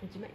很集美。